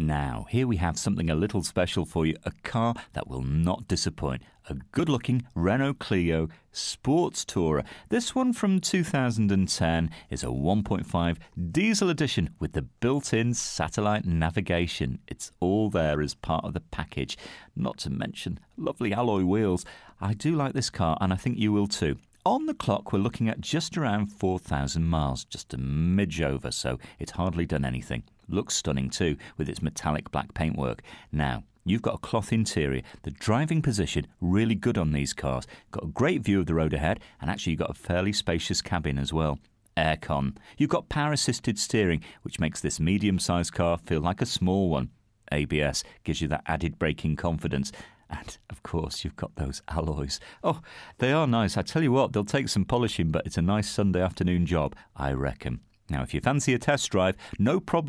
Now, here we have something a little special for you a car that will not disappoint. A good looking Renault Clio Sports Tourer. This one from 2010 is a 1.5 diesel edition with the built in satellite navigation. It's all there as part of the package. Not to mention lovely alloy wheels. I do like this car, and I think you will too. On the clock, we're looking at just around 4,000 miles, just a midge over, so it's hardly done anything. Looks stunning too, with its metallic black paintwork. Now, You've got a cloth interior. The driving position really good on these cars. Got a great view of the road ahead, and actually you've got a fairly spacious cabin as well. Aircon. You've got power assisted steering, which makes this medium sized car feel like a small one. ABS gives you that added braking confidence. And of course, you've got those alloys. Oh, they are nice. I tell you what, they'll take some polishing, but it's a nice Sunday afternoon job, I reckon. Now, if you fancy a test drive, no problem.